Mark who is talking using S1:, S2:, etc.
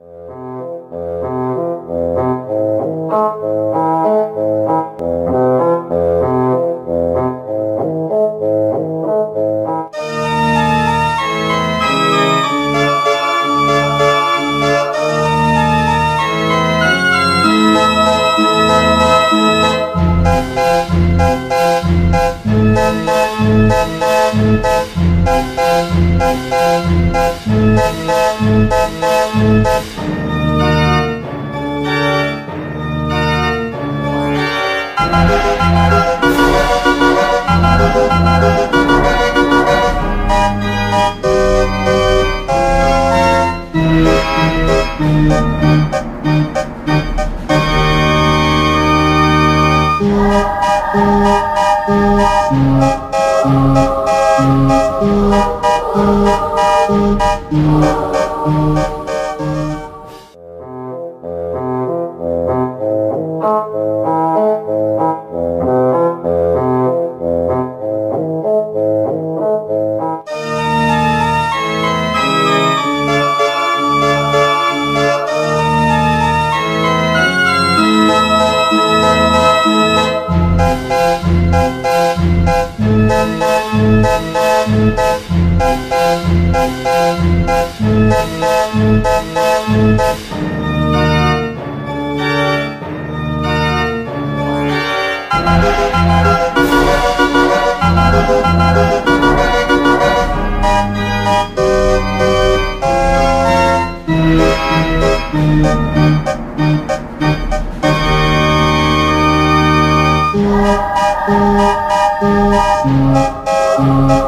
S1: Uh... Música